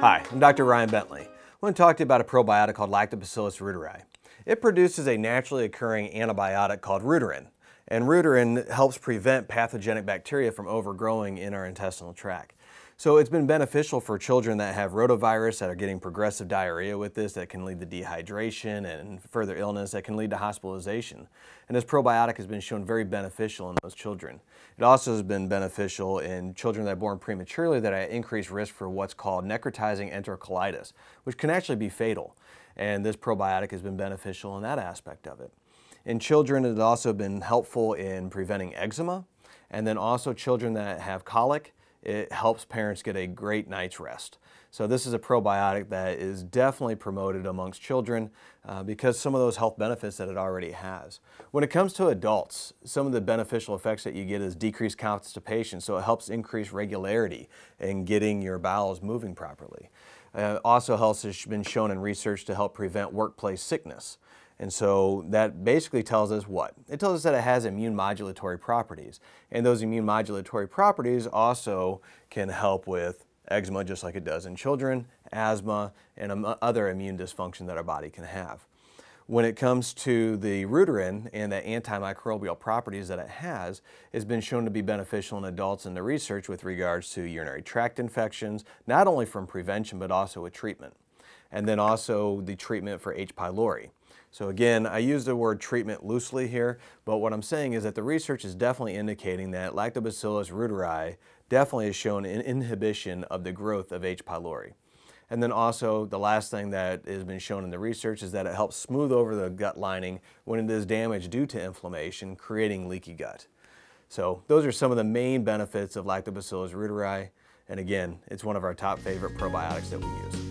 Hi, I'm Dr. Ryan Bentley. I want to talk to you about a probiotic called Lactobacillus reuteri. It produces a naturally occurring antibiotic called Reuterin, and Reuterin helps prevent pathogenic bacteria from overgrowing in our intestinal tract. So it's been beneficial for children that have rotavirus that are getting progressive diarrhea with this that can lead to dehydration and further illness that can lead to hospitalization. And this probiotic has been shown very beneficial in those children. It also has been beneficial in children that are born prematurely that have increased risk for what's called necrotizing enterocolitis, which can actually be fatal. And this probiotic has been beneficial in that aspect of it. In children, it has also been helpful in preventing eczema, and then also children that have colic it helps parents get a great night's rest. So this is a probiotic that is definitely promoted amongst children uh, because some of those health benefits that it already has. When it comes to adults, some of the beneficial effects that you get is decreased constipation, so it helps increase regularity in getting your bowels moving properly. Uh, also helps has been shown in research to help prevent workplace sickness. And so that basically tells us what? It tells us that it has immune modulatory properties. And those immune modulatory properties also can help with eczema just like it does in children, asthma, and other immune dysfunction that our body can have. When it comes to the Reuteri and the antimicrobial properties that it has, it's been shown to be beneficial in adults in the research with regards to urinary tract infections, not only from prevention but also with treatment. And then also the treatment for H. pylori. So again, I use the word treatment loosely here, but what I'm saying is that the research is definitely indicating that Lactobacillus reuteri definitely has shown an inhibition of the growth of H. pylori. And then also the last thing that has been shown in the research is that it helps smooth over the gut lining when it is damaged due to inflammation, creating leaky gut. So those are some of the main benefits of Lactobacillus reuteri. And again, it's one of our top favorite probiotics that we use.